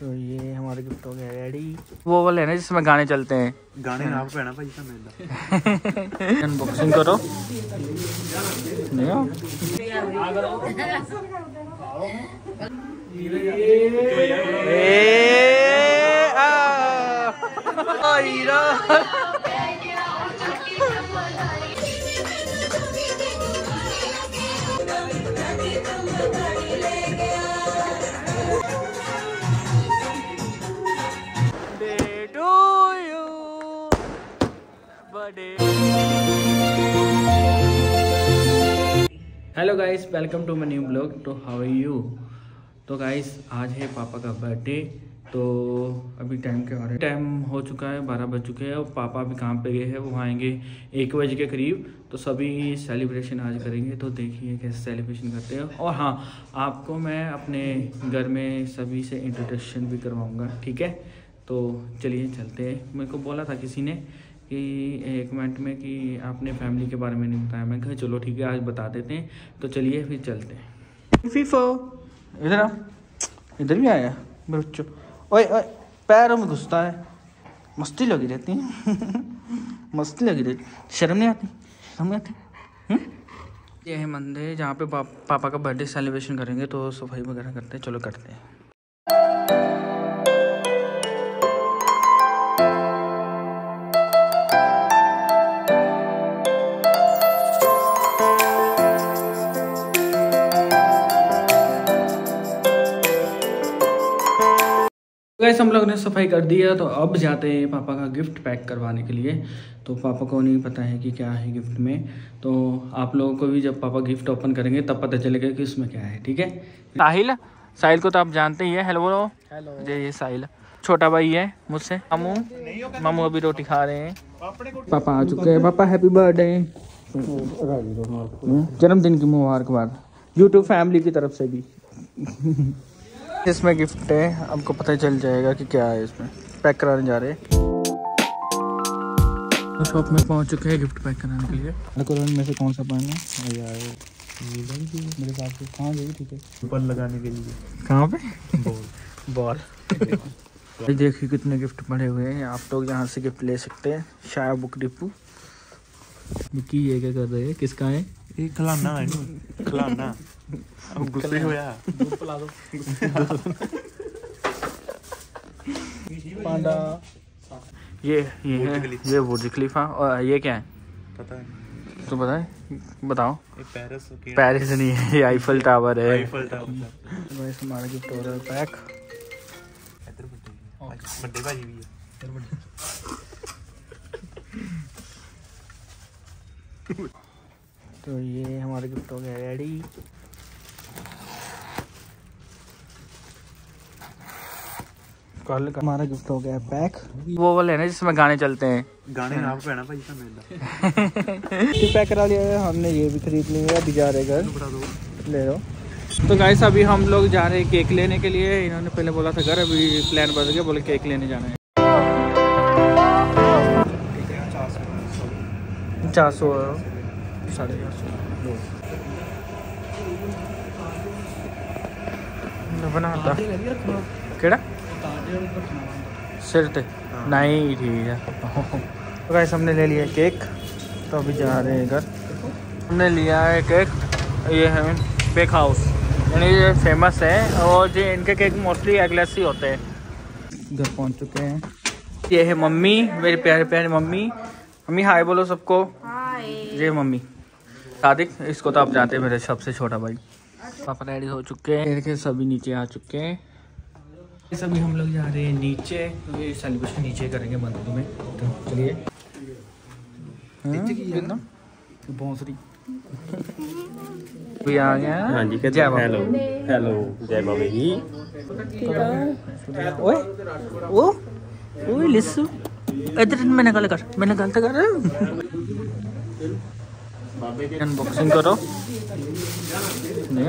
तो ये हमारे गिफ्ट हो गया रेडी वो वाले है ना जिसमें गाने चलते हैं। गाने ना आपको पहना भाई का मेरा अनबॉक्सिंग करो। देखो ए आ। Hello guys welcome to my new blog तो हाउ आर यू तो गाइस आज है पापा का बर्थडे तो अभी टाइम रहा है टाइम हो चुका है, बारह बज चुके हैं और पापा अभी काम पे गए हैं, वो आएँगे एक बजे के करीब. तो सभी सेलिब्रेशन आज करेंगे तो देखिए कैसे सेलिब्रेशन करते हैं. और हाँ आपको मैं अपने घर में सभी से इंट्रोडक्शन भी करवाऊँगा, ठीक है? तो चलिए चलते हैं। मेरे को बोला था किसी ने कि एक मिनट में कि आपने फैमिली के बारे में नहीं बताया। मैं कहा चलो ठीक है आज बता देते हैं तो चलिए फिर चलते हैं। फीफो इधर आ इधर भी आया? मेरे बच्चों। ओए ओए पैरों में घुसता है। मस्ती लगी रहती है। मस्ती लगी रहती शर्म नहीं आती? शर्म नहीं आती? हम्म? ये है मंदिर जहाँ पे पाप, पापा का बर्थडे सेलिब्रेशन करेंगे तो सफ़ाई वगैरह करते हैं। चलो करते हैं। गैस हम लोग ने सफ़ाई कर दिया तो अब जाते हैं पापा का गिफ्ट पैक करवाने के लिए। तो पापा को नहीं पता है कि क्या है गिफ्ट में। तो आप लोगों को भी जब पापा गिफ्ट ओपन करेंगे तब पता चलेगा कि उसमें क्या है ठीक है? साहिल साहिल को तो आप जानते ही है। Hello hello. जी ये साहिल। छोटा भाई है मुझसे। मामू मामू अभी रोटी खा रहे हैं। पापा आ चुके हैं। पापा हैप्पी बर्थडे जन्मदिन की मुबारकबाद। यूट्यूब फैमिली की तरफ़ से भी। इसमें गिफ्ट है आपको पता चल जाएगा कि क्या है इसमें। पैक कराने जा रहे हैं। तो शॉप में पहुँच चुके हैं गिफ्ट पैक कराने के लिए। देखो रंग में से कौन सा पहनना है? यार मेरे पास कहाँ गई ठीक है? बॉल लगाने के लिए। कहाँ पे? बॉल। बॉल। देखिए कितने गिफ्ट पड़े हुए हैं। आप लोग यहाँ से गिफ्ट ले सकते हैं। शाया बुक डिपू। की ये क्या कर रहे हैं? किसका है? ये खिलाना है खिलाना। ये ये है। ये वुड खलीफा हाँ। और ये क्या है? पता तो बताए। बताओ। पेरिस पेरिस नहीं है ये आईफल टावर है। आईफल टावर गाइस हमारा गिफ्ट हो रहा है पैक इधर बड्डे बड्डे भाजी भी है। इधर बड्डे तो ये हमारा गिफ्ट हो गया रेडी कल का हमारा गिफ्ट हो गया बैक वो वाले है ना जिसमें गाने चलते हैं। गाने ना पे ना भाई इसका मेला। पैक करा लिया है हमने ये भी खरीद लिया अभी जा रहे घर। ले लो। तो गाइस अभी हम लोग जा रहे हैं केक लेने के लिए। इन्होंने पहले बोला था घर अभी प्लान बदल गया बोले केक लेने जाना है। चार सौ साढ़े चार सौ। बनाता केड़ा? सिर ते नहीं ठीक है। तो गाइस हमने ले लिया केक तो अभी जा रहे हैं घर। हमने लिया है केक ये है बेक हाउस यानी ये फ़ेमस है। और जो इनके केक मोस्टली एगलेस ही होते हैं। घर पहुँच चुके हैं। ये है मम्मी मेरी प्यारे प्यारे मम्मी। मम्मी हाय बोलो सबको। ये मम्मी। सादिक इसको तो आप जानते हैं मेरे सबसे छोटा भाई। पापा रेडी हो चुके हैं। सभी नीचे आ चुके हैं। अभी हम लोग जा रहे हैं नीचे। क्योंकि तो सेलिब्रेशन नीचे करेंगे मंदिर में। तो चलिए। हाँ? बांसुरी भी आ गया? हाँ जी जय हेलो। हेलो जय बाबा जी। ओए ओ ओए लिस्सू इधर मैंने गलत कर मैंने गलत कर। अनबॉक्सिंग करो। नहीं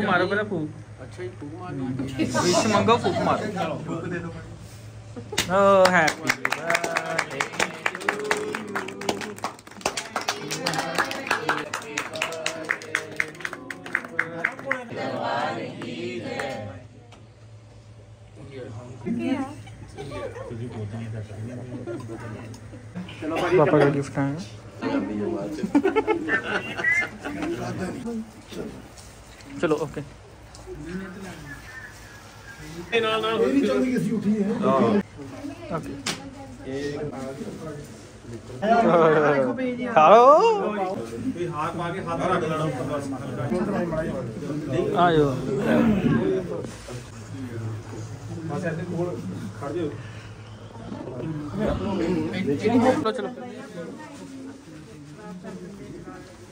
फूक मारो मेरा फूक। अच्छा फूक मारो विश मंगो फूक मारो फूक दे दो ओह हैप्पी पापा का गिफ्ट ਚਲੋ ਓਕੇ ਤੇ ਨਾਲ ਨਾਲ ਇਹ ਨਹੀਂ ਚਾਹੁੰਦੀ ਕਿ ਅਸੀਂ ਉੱਠੀਏ ਓਕੇ ਖਾਲੋ ਵੀ ਹਾਰ ਪਾ ਕੇ ਹੱਥ ਰੱਖ ਲੈਣਾ ਉੱਪਰ ਬਸ ਨਹੀਂ ਆ ਜਾਓ ਬਸ ਇੱਥੇ ਕੋਲ ਖੜ ਜਾਓ ਚਲੋ ਚਲੋ।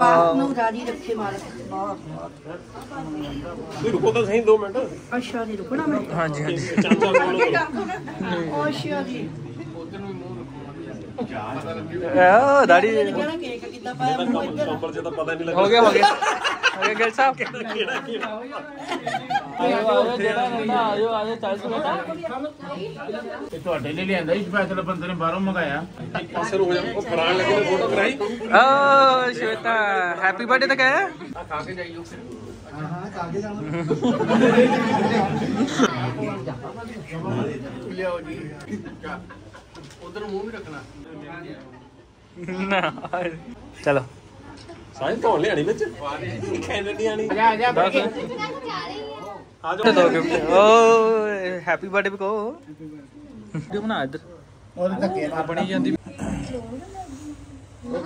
ਪਾਪ ਨੂੰ ਰਾਜੀ ਰੱਖੇ ਮਾਲਕ ਤੁਸੀਂ ਰੁਕੋ ਤਾਂ ਸਹੀ 2 ਮਿੰਟ। ਅੱਛਾ ਜੀ ਰੁਕਣਾ ਮੈਂ। ਹਾਂਜੀ ਹਾਂਜੀ। ਚਾਚਾ ਕੋਲ ਜੀ। ਆ ਦਾੜੀ। ਕਿਹੜਾ ਕੇਕ ਕਿੱਦਾਂ ਪਾਇਆ? ਮੂੰਹ ਇੱਧਰ ਕੰਬਲ ਚ ਤਾਂ ਪਤਾ ਨਹੀਂ ਹੋ ਗਿਆ ਹੋ ਗਿਆ। ਹੋ ਗਿਆ ਗਿਲ ਸਾਹਿਬ। ਆਇਓ ਆਇਓ ਜਿਹੜਾ ਆਇਓ ਆਇਓ ਚੱਲ ਤੂੰ ਬੇਟਾ ਇਹ ਤੁਹਾਡੇ ਲਈ ਲਿਆਂਦਾ ਇਸ ਸਪੈਸ਼ਲ ਬੰਦੇ ਨੇ ਬਾਹਰੋਂ ਮੰਗਾਇਆ। ਪਾਸੇ ਹੋ ਜਾ ਉਹ ਫਰਾਣ ਲੱਗੇ ਨੇ ਫੋਟੋ ਕਰਾਈ। ਓ ਸ਼ਵੇਤਾ ਹੈਪੀ ਬਰਥਡੇ ਤਾਂ ਕਹਿ। ਲਿਆਓ ਜੀ। ਉਧਰ ਮੂੰਹ ਵੀ ਰੱਖਣਾ। ਨਾ ਚਲੋ। ਸਾਈਂ ਧੋਣ ਲਿਆਣੀ ਵਿੱਚ? ਕੈਨੇਡੀ ਆਣੀ। ਆ ਜਾ ਆ ਜਾ ਦੱਸ। ਆ ਤੇ ਦੋ ਗਿਫਟ ਓ ਹੈਪੀ ਬਰਥਡੇ ਕੋ ਵੀਡੀਓ ਬਣਾ ਇੱਧਰ। ਉਹਦੇ ਧੱਕੇ ਨਾਲ। ਬਣੀ ਜਾਂਦੀ।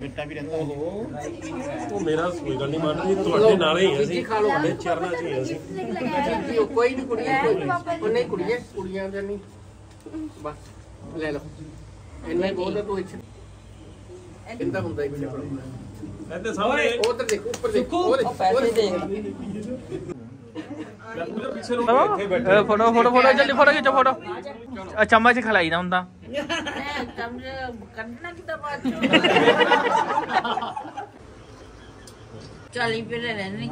ਬੇਟਾ ਵੀ ਰਹਿੰਦਾ। ਉਹ ਮੇਰਾ ਕੋਈ ਗੱਲ ਨਹੀਂ ਮੰਨਦੀ ਤੁਹਾਡੇ ਨਾਲ ਹੀ ਅਸੀਂ। ਤੁਹਾਡੇ ਚਰਨਾਂ 'ਚ ਅਸੀਂ। ਕੋਈ ਨਹੀਂ ਕੁੜੀਆਂ ਕੋਈ ਉਹ ਨਹੀਂ ਕੁੜੀਆਂ ਕੁੜੀਆਂ ਦੇ ਨਹੀਂ। ਬਸ। ਲੈ ਲਓ। ਇੰਨਾ ਹੀ ਬੋਲਦਾ ਤੂੰ ਇੱਥੇ ਕਿੰਦਾ ਹੁੰਦਾ ਇੱਕ ਚੱਕਰ? ਇੱਥੇ ਸਾਹਮਣੇ ਉਧਰ ਦੇਖ ਉੱਪਰ ਦੇਖ ਉਹਦੇ ਪੈਸੇ ਦੇਖ। ਪਿੱਛੇ ਨੂੰ ਇੱਥੇ ਬੈਠੇ। ਫੋਟੋ ਫੋਟੋ ਫੋਟੋ ਜਲਦੀ ਫੋਟੋ ਖਿੱਚੋ ਫੋਟੋ। ਆ ਚਮਚ ਖਲਾਈ ਦਾ ਹੁੰਦਾ। ਕੱਢਣਾ ਕਿੱਦਾਂ ਬਾਅਦ ਚਾਲੀ ਫਿਰ ਰਹਿਣੀ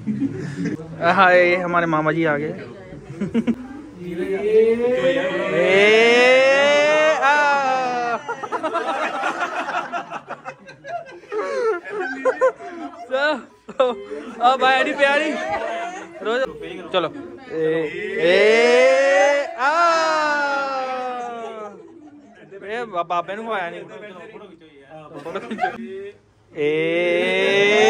हाय हमारे मामा जी आ। गए भाई प्यारी रोज चलो। ए, बाबे आया नहीं ए।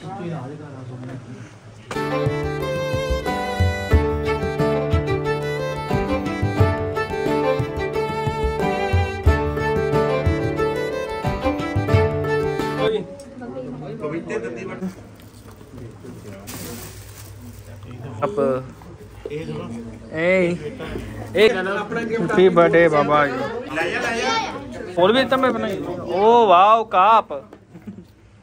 आप बर्थडे बाबा और भी तमें बनाई ओ वाह काप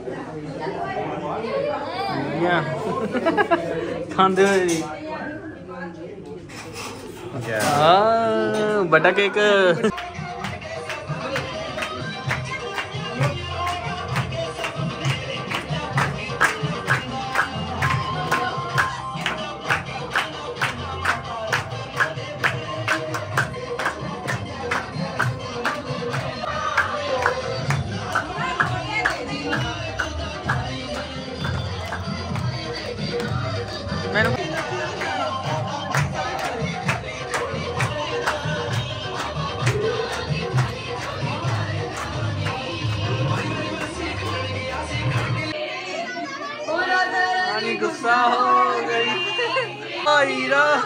ਪਿੱਛੇ ਖਾਂਦੇ ਹੋਏ ਜੀ। ਆ ਵੱਡਾ ਕੇਕ। Ira.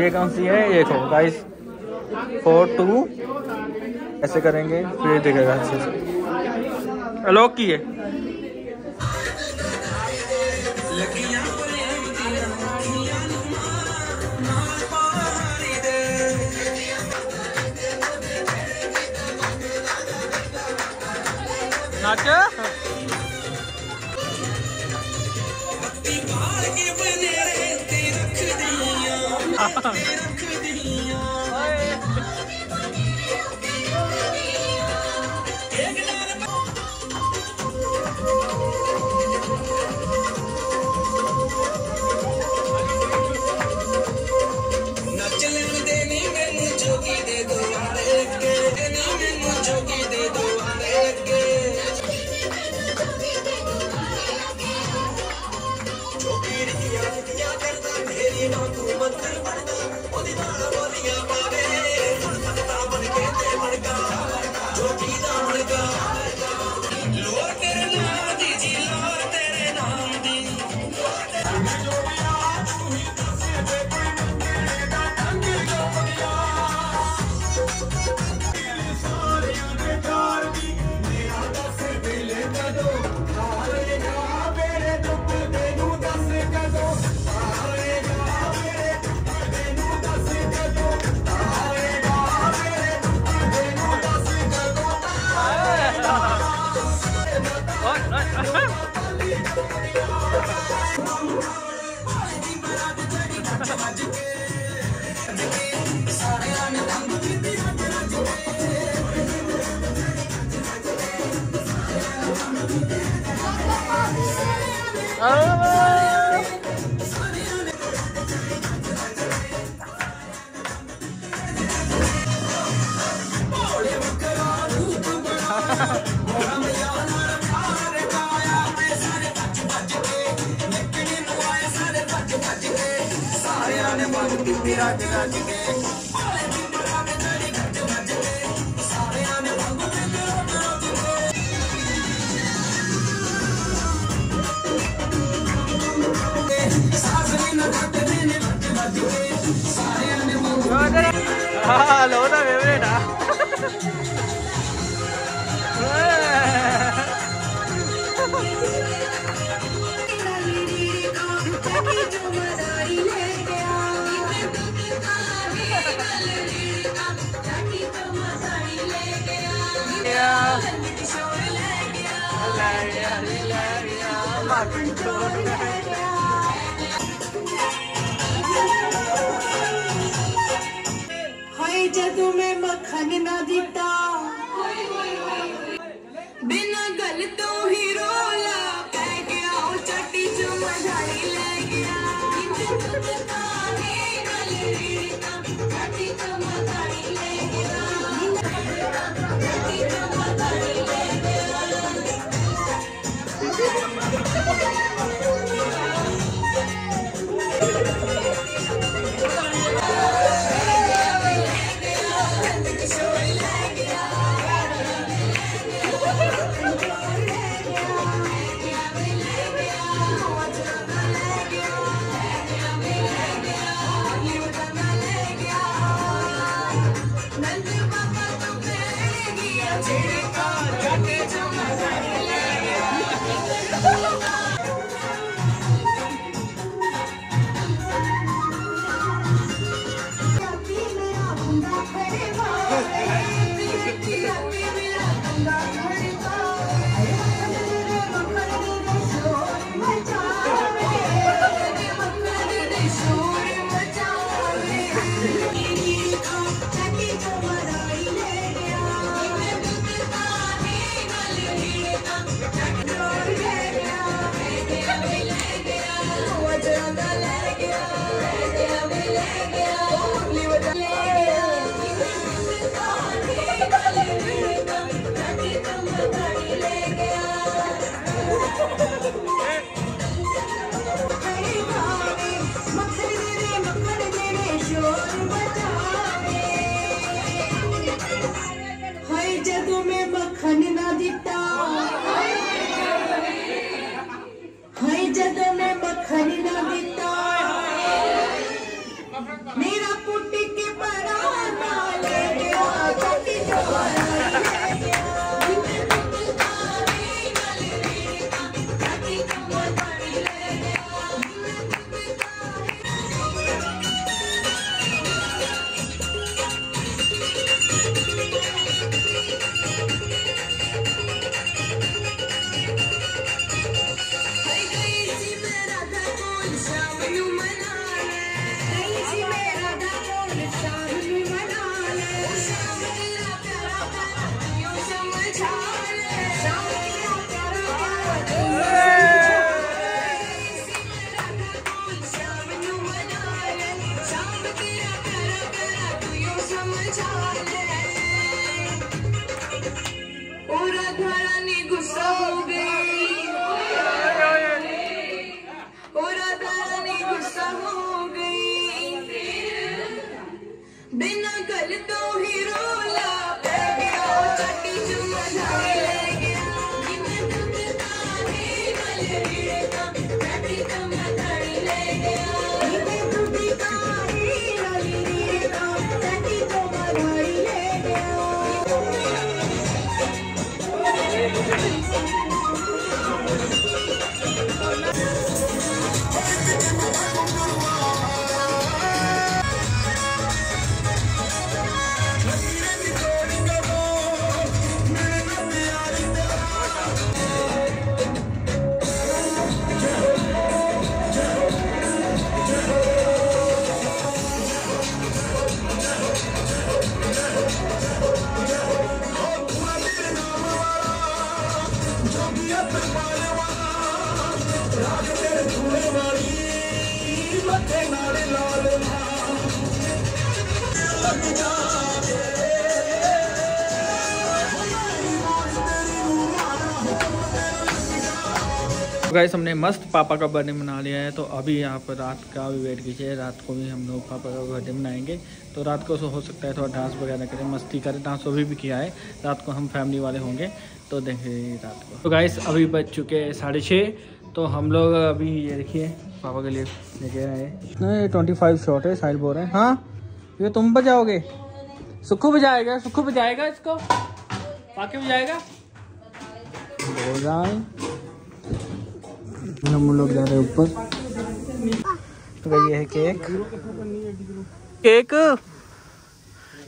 ये कौन सी है, ये देखो गाइस फोर टू ऐसे करेंगे, फिर दिखेगा अच्छे से। अलोक की है नाच? हाँ लो lâu rồi mấy bên đã তুমি মখন না দিতা गाइस हमने मस्त पापा का बर्थडे मना लिया है तो अभी आप रात का भी वेट कीजिए, रात को भी हम लोग पापा का बर्थडे मनाएँगे। तो रात को हो सकता है थोड़ा डांस वगैरह करें, मस्ती करें डांस अभी भी किया है, रात को हम फैमिली वाले होंगे तो देखें रात को। तो गाइस अभी बज चुके हैं साढ़े छः तो हम लोग अभी ये देखिए, पापा के लिए लेके आए ट्वेंटी फाइव शॉट है साइड बोल रहे हैं। हाँ ये तुम बजाओगे? सुखू बजाएगा सुखू बजाएगा इसको? पाके बजाएगा? हम लोग जा रहे हैं ऊपर। तो ये है केक। केक?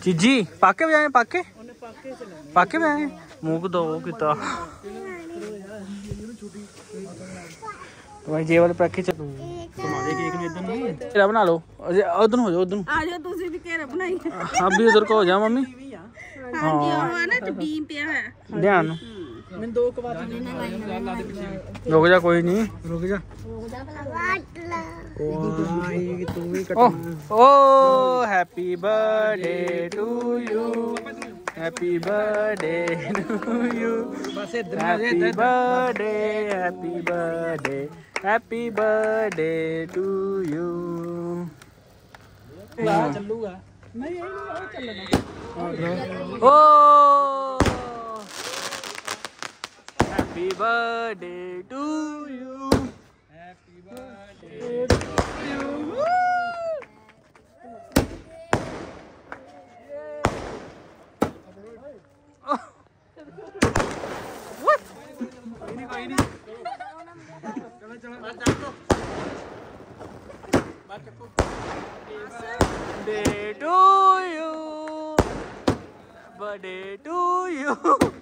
चीजी पाके भी आए पाके? पाके भी आए मुँह दो वो किता तो भाई ये वाले पैकेज तुम्हारे केक में एकदम नहीं है बना लो। उधर हो जाओ उधर आ जाओ तू से भी केरा बनाई। हाँ भी उधर को हो जाओ मम्मी। हाँ जी हाँ। हुआ ना तो बीम पे है। ध्यान। मैंने रुक जा कोई नहीं रुक जा ओ happy birthday to you happy birthday to you happy birthday happy birthday happy birthday to you चलूगा नहीं ओ happy birthday to you happy birthday to you Birthday to you. Birthday to you.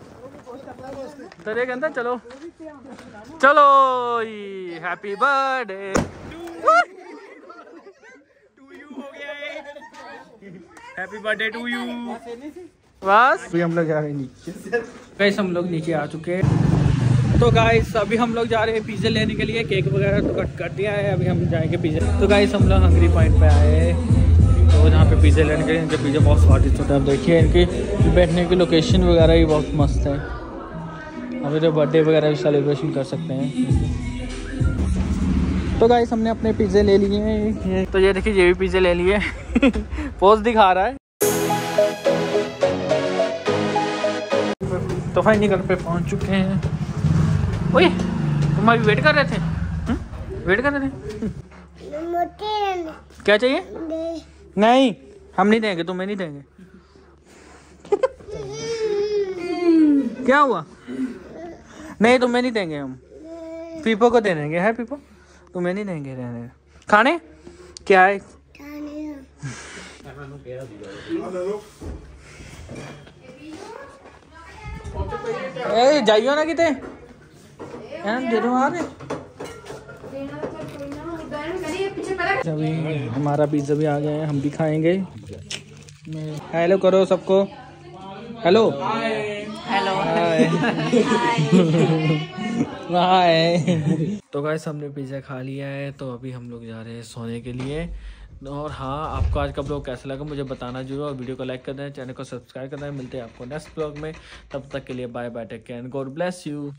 तो देख अंदर चलो। चलो happy birthday happy birthday to you बस। अभी हम लोग जा रहे हैं नीचे। गाइस हम लोग नीचे आ चुके हैं। तो गाइस अभी हम लोग जा रहे हैं पिज़्ज़ा लेने के लिए। केक वगैरह तो कट कर दिया है अभी हम जाएँगे पिज़्ज़ा तो गाइस हम लोग हंगरी पॉइंट पे आए तो यहाँ पे पिज़्ज़ा लेने के लिए इनके पिज़्ज़ा बहुत स्वादिष्ट होता है देखिए इनकी। बैठने की लोकेशन वगैरह ही बहुत मस्त है। अभी तो बर्थडे वगैरह भी सेलिब्रेशन कर सकते हैं। तो गाइस हमने अपने पिज़्ज़े ले लिए। हैं तो ये देखिए, ये भी पिज़्ज़े ले लिए। पोज दिखा रहा है। तो फाइनली घर पे पहुँच चुके हैं। ओए, तुम अभी वेट कर रहे थे? हम्म? वेट कर रहे थे? क्या चाहिए? नहीं, हम नहीं देंगे, तुम्हें नहीं देंगे। क्या हुआ? नहीं तुम्हें नहीं देंगे हम। पीपो को दे देंगे है पीपो? तुम्हें नहीं देंगे रहने। खाने? क्या है? ए जाइयो ना किते दे दो आ रहे हमारा पिज़्ज़ा भी आ गया है हम भी खाएँगे। हेलो करो सबको। हेलो हेलो हाय तो गाइस हमने पिज़्ज़ा खा लिया है तो अभी हम लोग जा रहे हैं सोने के लिए। और हाँ आपको आज का ब्लॉग कैसा लगा मुझे बताना ज़रूर, और वीडियो को लाइक कर दें चैनल को सब्सक्राइब करना है। मिलते हैं आपको नेक्स्ट ब्लॉग में। तब तक के लिए bye bye take care God bless you